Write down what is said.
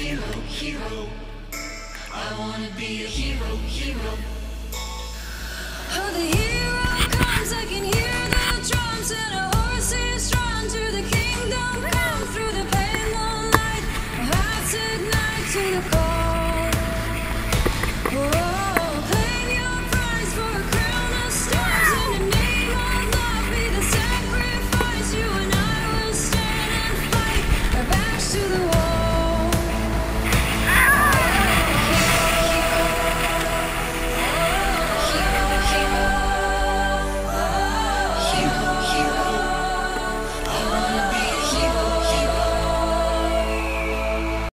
hero, hero. I wanna be a hero, hero. Oh, the hero comes, I can hear the drums and a horse is drawn to the kingdom come through the pale moonlight. Hearts ignite to the